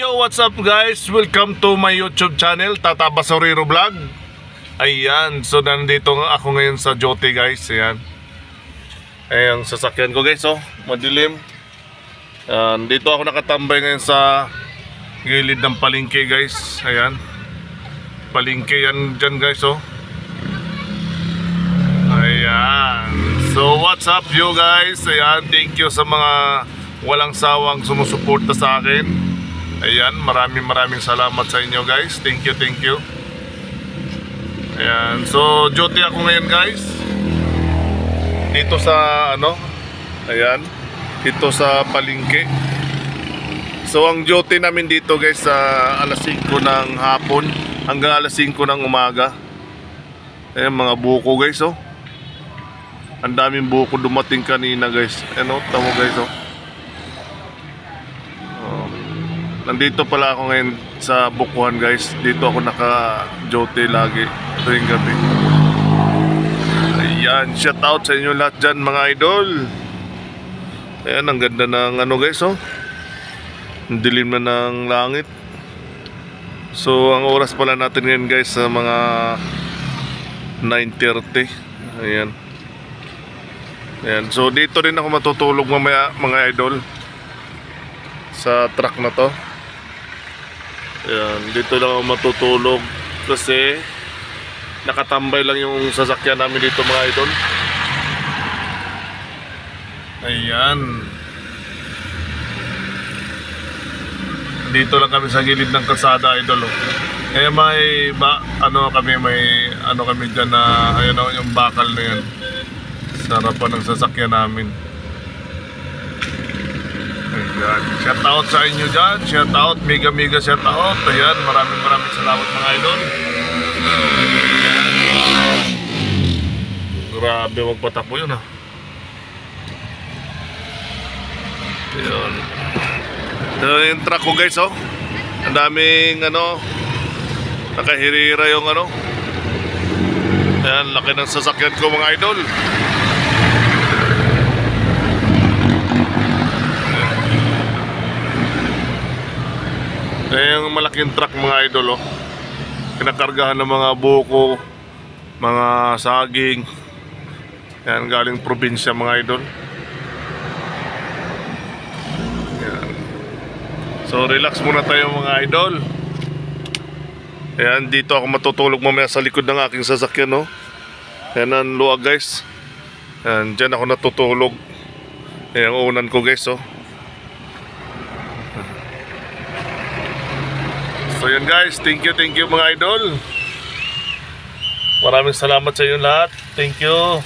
Yo, what's up guys? Welcome to my YouTube channel, Tata Basorero Vlog. Ayan, so nandito ako ngayon sa Jote guys. Ayan. Ayan, sasakyan ko guys, oh. Madilim. Ayan, dito ako nakatambay ngayon sa gilid ng palengke guys. Ayan. Palengke yan dyan guys, oh. Ayan. So what's up you guys? Ayan, thank you sa mga walang sawang sumusuporta sa akin. Ayan, maraming maraming salamat sa inyo guys. Thank you, thank you. Ayan, so duty ako ngayon guys. Dito sa ano? Ayan, dito sa palingke. So ang duty namin dito guys sa alas 5 ng hapon hanggang alas 5 ng umaga. Ayan mga buko guys oh. Ang daming buko dumating kanina guys. Ano, tamo guys oh. Nandito pala ako ngayon sa Bukuhan guys. Dito ako naka-jote lagi tuwing gabi. Ayan, shout out sa inyo lahat dyan mga idol. Ayan, ang ganda ng ano guys oh. Ang dilim na ng langit. So, ang oras pala natin ngayon guys sa mga 9.30. Ayan. Ayan, so dito rin ako matutulog mamaya mga idol sa truck na to. Ayan, dito lang ako matutulog kasi nakatambay lang yung sasakyan namin dito mga idol. Ayan. Dito lang kami sa gilid ng kalsada idol. Oh. Kaya may ba, ano kami may ano kami diyan na ayun oh, yung bakal na yan. Sa harapan ng sasakyan namin. Ayan. Shout out sa inyo dyan. Shout out. Mega mega shout out. Ayan. Maraming maraming salamat mga idol. Grabe magpatakbo yun ah. Ayan. Ito yung truck ko guys oh. Ang daming ano. Nakahirira yung ano. Ayan. Laki ng sasakyan ko mga idol. Eh, yung malaking truck mga idol, oh. Kinakargahan ng mga buko, mga saging. Yan, galing probinsya mga idol. Yan. So, relax muna tayo mga idol. Ayan, dito ako matutulog mamaya sa likod ng aking sasakyan, no? Yan ang luwag, guys. Yan, dyan ako natutulog. Yan ang unan ko, guys, oh. So yun guys, thank you, thank you mga idol. Maraming salamat sa inyo lahat. Thank you.